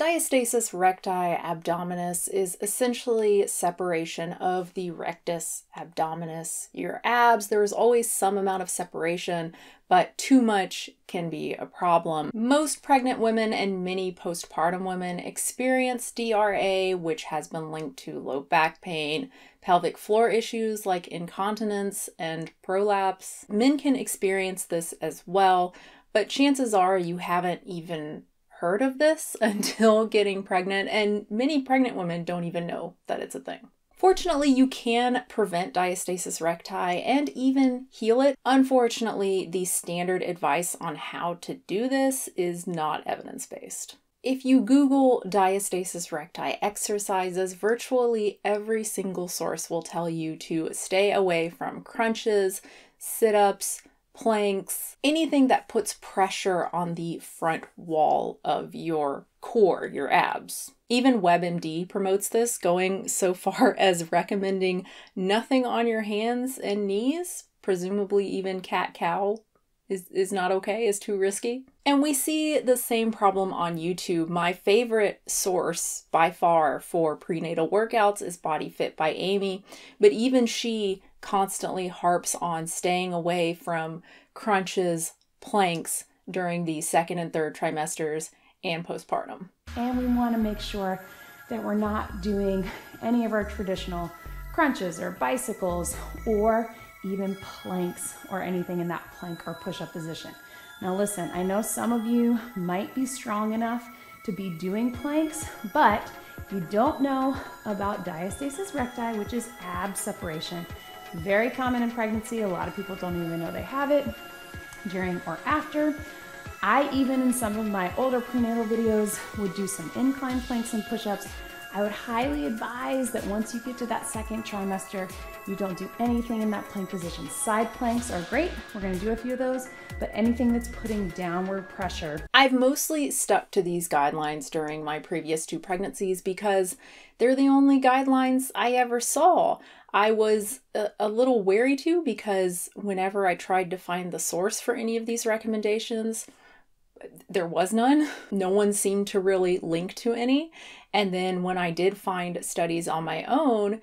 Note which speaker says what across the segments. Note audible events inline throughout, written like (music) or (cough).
Speaker 1: Diastasis recti abdominis is essentially separation of the rectus abdominis. Your abs, there is always some amount of separation, but too much can be a problem. Most pregnant women and many postpartum women experience DRA, which has been linked to low back pain, pelvic floor issues like incontinence and prolapse. Men can experience this as well, but chances are you haven't even heard of this (laughs) until getting pregnant, and many pregnant women don't even know that it's a thing. Fortunately, you can prevent diastasis recti and even heal it. Unfortunately, the standard advice on how to do this is not evidence based. If you Google diastasis recti exercises, virtually every single source will tell you to stay away from crunches, sit ups, planks, anything that puts pressure on the front wall of your core, your abs. Even WebMD promotes this, going so (laughs) far as recommending nothing on your hands and knees, presumably even cat cow is, is not okay, is too risky. And we see the same problem on YouTube. My favorite source by far for prenatal workouts is Body Fit by Amy, but even she constantly harps on staying away from crunches, planks during the second and third trimesters and postpartum.
Speaker 2: And we want to make sure that we're not doing any of our traditional crunches or bicycles or even planks or anything in that plank or push up position. Now, listen, I know some of you might be strong enough to be doing planks, but you don't know about diastasis recti, which is ab separation. Very common in pregnancy. A lot of people don't even know they have it during or after. I even in some of my older prenatal videos would do some incline planks and push-ups. I would highly advise that once you get to that second trimester, you don't do anything in that plank position. Side planks are great. We're gonna do a few of those, but anything that's putting downward pressure.
Speaker 1: I've mostly stuck to these guidelines during my previous two pregnancies because they're the only guidelines I ever saw. I was a, a, little wary too because whenever I tried to find the source for any of these recommendations, there was none. No one seemed to really link to any. And then when I did find studies on my own,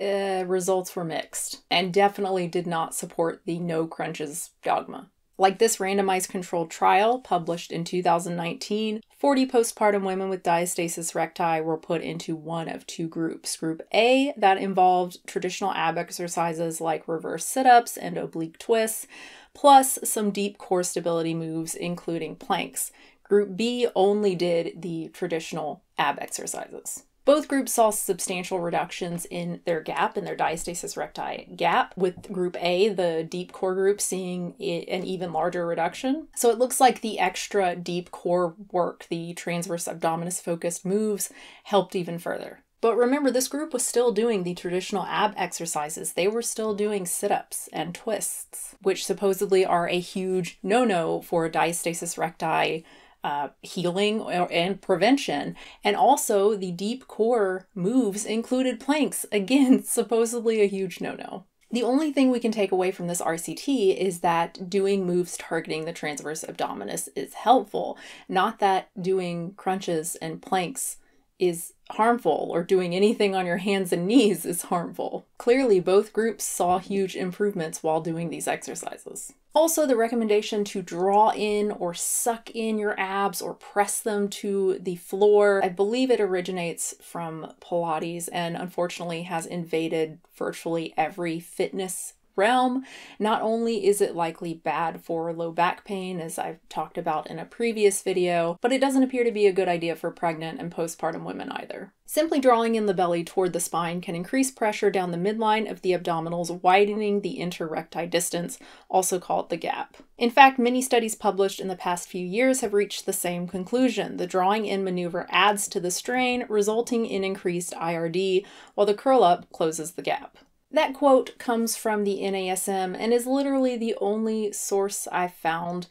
Speaker 1: uh, results were mixed and definitely did not support the no crunches dogma. Like this randomized controlled trial published in 2019, 40 postpartum women with diastasis recti were put into one of two groups. Group A, that involved traditional ab exercises like reverse sit ups and oblique twists, plus some deep core stability moves, including planks. Group B only did the traditional ab exercises. Both groups saw substantial reductions in their gap, in their diastasis recti gap, with group A, the deep core group, seeing an even larger reduction. So it looks like the extra deep core work, the transverse abdominis focused moves, helped even further. But remember, this group was still doing the traditional ab exercises. They were still doing sit ups and twists, which supposedly are a huge no no for diastasis recti uh, healing and prevention. And also, the deep core moves included planks. (laughs) Again, supposedly a huge no no. The only thing we can take away from this RCT is that doing moves targeting the transverse abdominis is helpful, not that doing crunches and planks is harmful or doing anything on your hands and knees is harmful. Clearly, both groups saw huge improvements while doing these exercises. Also, the recommendation to draw in or suck in your abs or press them to the floor. I believe it originates from Pilates and unfortunately has invaded virtually every fitness realm. Not only is it likely bad for low back pain, as I've talked about in a previous video, but it doesn't appear to be a good idea for pregnant and postpartum women either. Simply drawing in the belly toward the spine can increase pressure down the midline of the abdominals, widening the interrecti distance, also called the gap. In fact, many studies published in the past few years have reached the same conclusion. The drawing in maneuver adds to the strain, resulting in increased IRD, while the curl up closes the gap. That quote comes from the NASM and is literally the only source I've found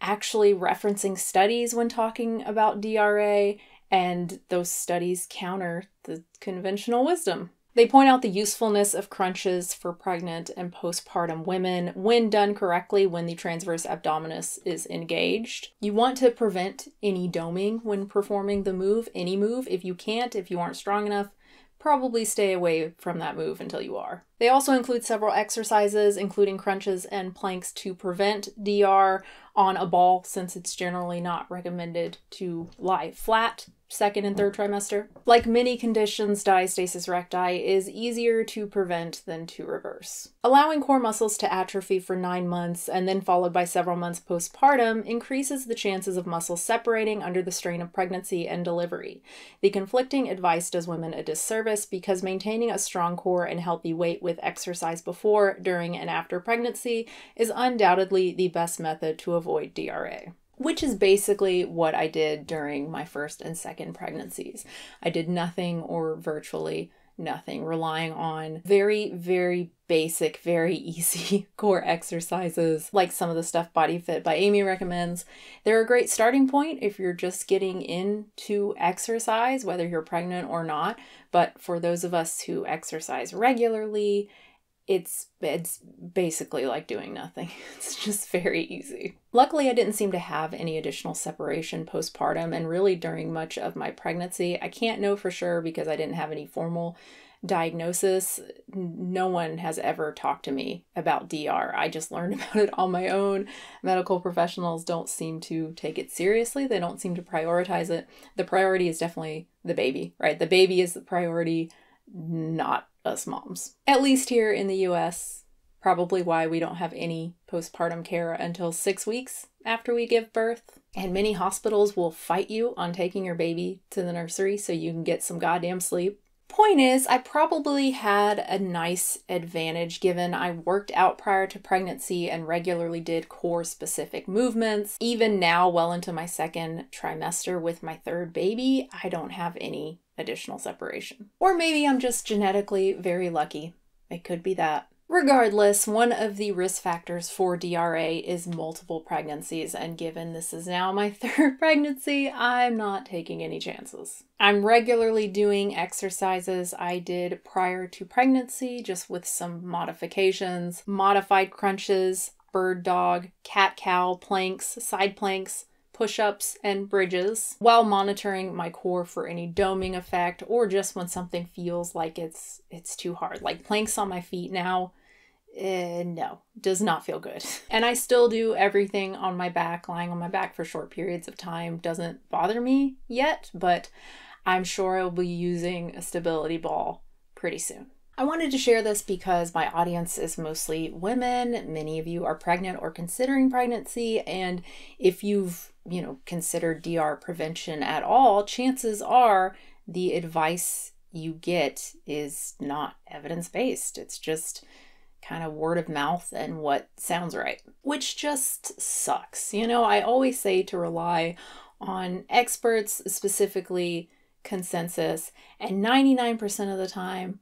Speaker 1: actually referencing studies when talking about DRA, and those studies counter the conventional wisdom. They point out the usefulness of crunches for pregnant and postpartum women when done correctly when the transverse abdominis is engaged. You want to prevent any doming when performing the move, any move. If you can't, if you aren't strong enough, probably stay away from that move until you are. They also include several exercises, including crunches and planks, to prevent DR on a ball since it's generally not recommended to lie flat second and third trimester. Like many conditions, diastasis recti is easier to prevent than to reverse. Allowing core muscles to atrophy for nine months and then followed by several months postpartum increases the chances of muscles separating under the strain of pregnancy and delivery. The conflicting advice does women a disservice because maintaining a strong core and healthy weight with exercise before, during, and after pregnancy is undoubtedly the best method to avoid DRA which is basically what I did during my first and second pregnancies. I did nothing or virtually nothing, relying on very, very basic, very (laughs) easy core exercises like some of the stuff Body Fit by Amy recommends. They're a great starting point if you're just getting into exercise, whether you're pregnant or not. But for those of us who exercise regularly it's it's basically like doing nothing. (laughs) It's just very easy. Luckily, I didn't seem to have any additional separation postpartum and really during much of my pregnancy. I can't know for sure because I didn't have any formal diagnosis. No one has ever talked to me about DR. I just learned (laughs) about it on my own. Medical professionals don't seem to take it seriously. They don't seem to prioritize it. The priority is definitely the baby, right? The baby is the priority, not us moms. At least here in the US, probably why we don't have any postpartum care until six weeks after we give birth. And many hospitals will fight you on taking your baby to the nursery so you can get some goddamn sleep. Point is, I probably had a nice advantage given I worked out prior to pregnancy and regularly did core specific movements. Even now, well into my second trimester with my third baby, I don't have any additional separation. Or maybe I'm just genetically very lucky. It could be that. Regardless, one of the risk factors for DRA is multiple pregnancies, and given this is now my (laughs) third pregnancy, I'm not taking any chances. I'm regularly doing exercises I did prior to pregnancy, just with some modifications, modified crunches, bird dog, cat cow, planks, side planks, push ups, and bridges while monitoring my core for any doming effect or just when something feels like it's it's too hard. Like planks on my feet now, uh, no, does not feel good. (laughs) And I still do everything on my back, lying on my back for short periods of time doesn't bother me yet, but I'm sure I'll be using a stability ball pretty soon. I wanted to share this because my audience is mostly women. Many of you are pregnant or considering pregnancy. And if you've, you know, consider DR prevention at all, chances are the advice you get is not evidence based. It's just kind of word of mouth and what sounds right, which just sucks. You know, I always say to rely on experts, specifically consensus, and 99% of the time,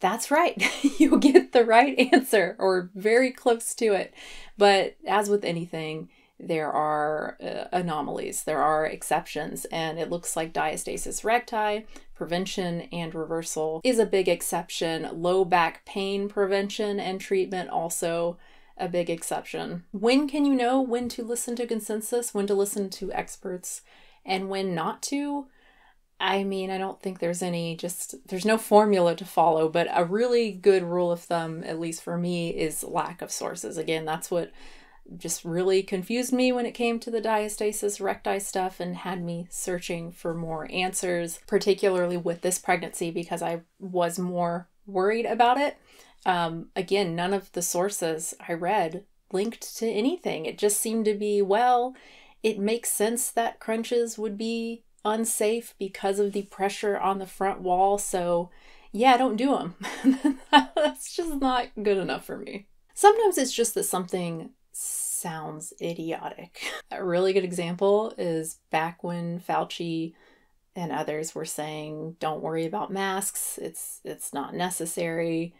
Speaker 1: that's right. (laughs) you get the right answer or very close to it. But as with anything, there are uh, anomalies, there are exceptions, and it looks like diastasis recti, prevention and reversal is a big exception. Low back pain prevention and treatment also a big exception. When can you know when to listen to consensus, when to listen to experts, and when not to? I mean, I don't think there's any just, there's no formula to follow, but a really good rule of thumb, at least for me, is lack of sources. Again, that's what just really confused me when it came to the diastasis recti stuff and had me searching for more answers, particularly with this pregnancy because I was more worried about it. Um, again, none of the sources I read linked to anything. It just seemed to be, well, it makes sense that crunches would be unsafe because of the pressure on the front wall. So, yeah, don't do them. (laughs) That's just not good enough for me. Sometimes it's just that something sounds idiotic. (laughs) A really good example is back when Fauci and others were saying don't worry about masks. It's it's not necessary.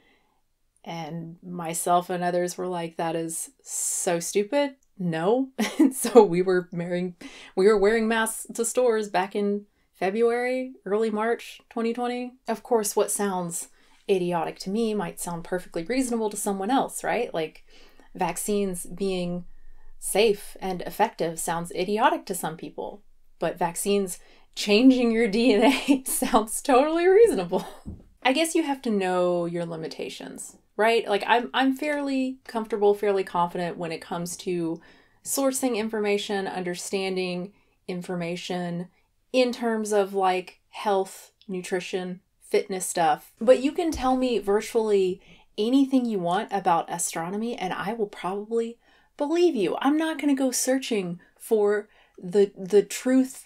Speaker 1: And myself and others were like that is so stupid no. (laughs) so we were wearing we were wearing masks to stores back in February, early March 2020. Of course, what sounds idiotic to me might sound perfectly reasonable to someone else, right? Like vaccines being safe and effective sounds idiotic to some people, but vaccines changing your (laughs) DNA sounds totally reasonable. I guess you have to know your limitations, right? Like I'm I'm fairly comfortable, fairly confident when it comes to sourcing information, understanding information in terms of like health, nutrition, fitness stuff. But you can tell me virtually anything you want about astronomy and I will probably believe you. I'm not going to go searching for the the truth.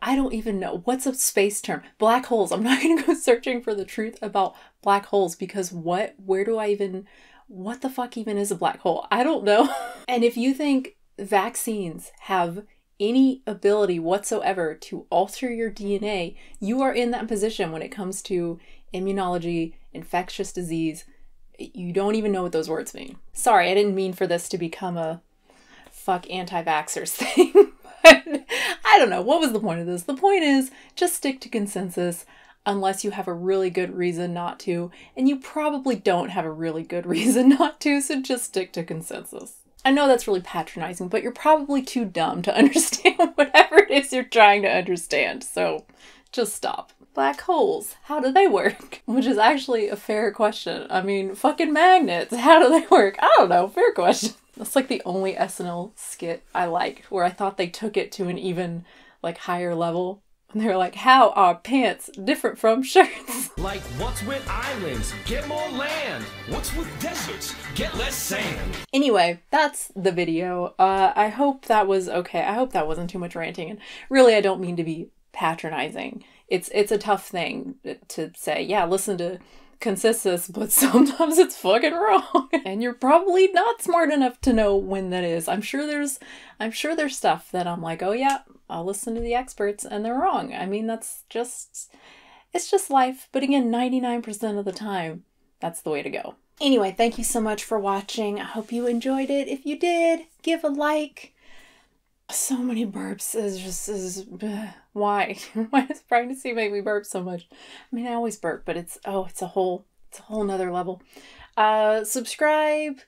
Speaker 1: I don't even know what's a space term. Black holes. I'm not (laughs) going to go searching for the truth about black holes because what where do I even what the fuck even is a black hole? I don't know. (laughs) and if you think vaccines have any ability whatsoever to alter your DNA, you are in that position when it comes to immunology, infectious disease. You don't even know what those words mean. Sorry, I didn't mean for this to become a fuck anti vaxxers (laughs) thing. but I don't know. What was the point of this? The point is just stick to consensus unless you have a really good reason not to. And you probably don't have a really good (laughs) reason not to, so just stick to consensus. I know that's really patronizing, but you're probably too dumb to (laughs) understand whatever it is you're trying to understand. So just stop. Black holes, how do they work? (laughs) Which is actually a fair question. I mean, fucking magnets, (laughs) how do they work? I don't know, fair question. (laughs) That's like the only SNL skit I like where I thought they took it to an even like higher level and they're like, how are pants different from shirts?
Speaker 3: Like, what's with islands? Get more land. What's with deserts? Get less sand.
Speaker 1: Anyway, that's the video. Uh, I hope that was okay. I hope that wasn't too much ranting. And really, I don't mean to be patronizing. It's it's a tough thing to say. Yeah, listen to consensus, (laughs) but sometimes it's fucking wrong. (laughs) and you're probably not smart enough to know when that is. I'm sure there's I'm sure there's stuff that I'm like, "Oh yeah, I'll listen to the experts and they're wrong." I mean, that's just it's just life, but again, 99% of the time, that's the way to go. Anyway, thank you so much for watching. I hope you enjoyed it. If you did, give a like. So many burps is just is bleh. why? (laughs) why does pregnancy make me burp so much? I mean, I always burp, but it's oh, it's a whole it's a whole nother level. Uh, subscribe.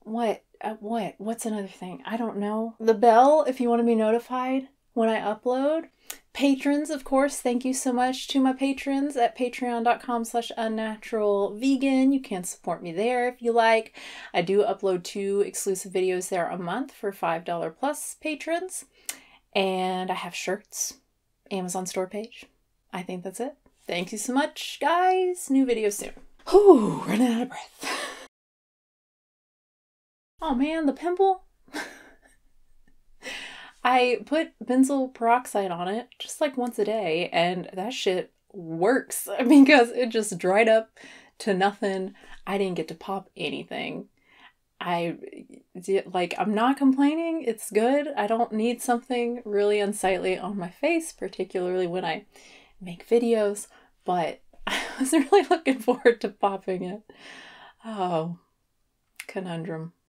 Speaker 1: What? Uh, what? What's another thing? I don't know. The bell if you want to be notified when I upload. Patrons, of course, thank you so much to my patrons at patreon.com slash unnatural vegan. You can support me there if you like. I do upload two exclusive videos there a month for $5 plus patrons. And I have shirts, Amazon store page. I think that's it. Thank you so much, guys. New video soon. Whew, running out of breath. (laughs) Oh man, the pimple. I put benzoyl peroxide on it just like once a day, and that shit works (laughs) because it just dried up to nothing. I didn't get to pop anything. I like I'm not complaining. It's good. I don't need something really unsightly on my face, particularly when I make videos, but (laughs) I was really looking forward to popping it. Oh, conundrum.